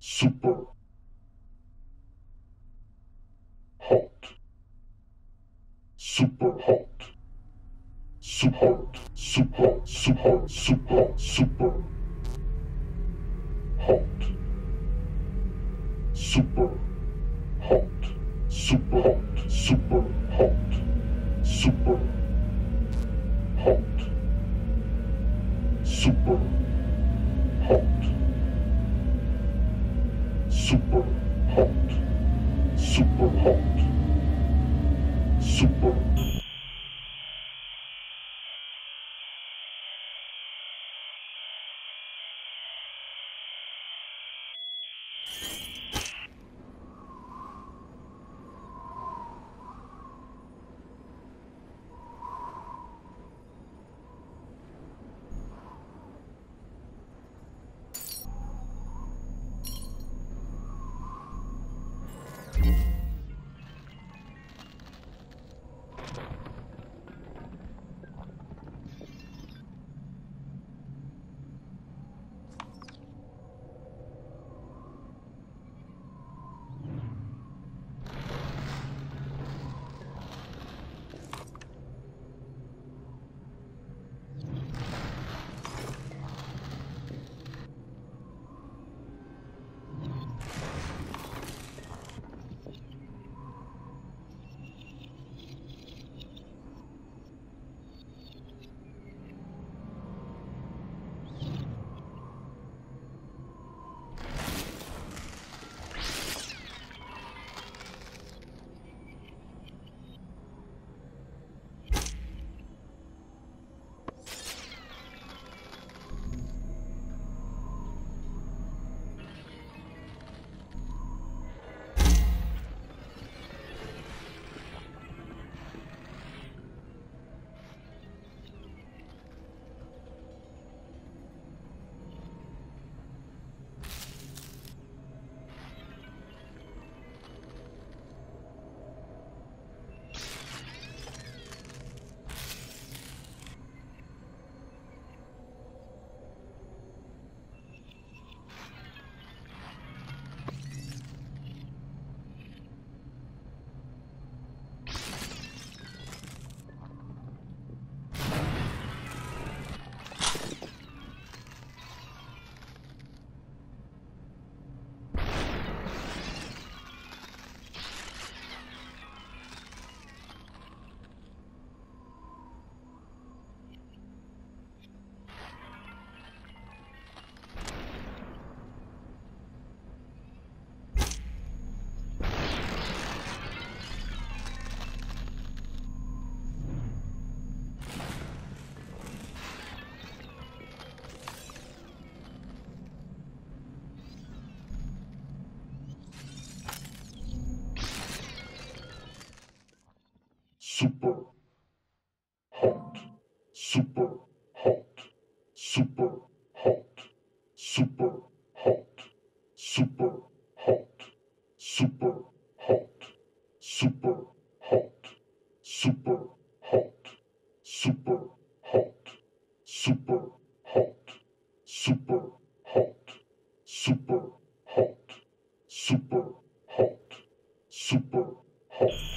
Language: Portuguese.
Super. super hot. Super, hot. super, super, super, super. Hot. Super. Hot. Super hot. Super hot. Super. Hot. Super. super hot.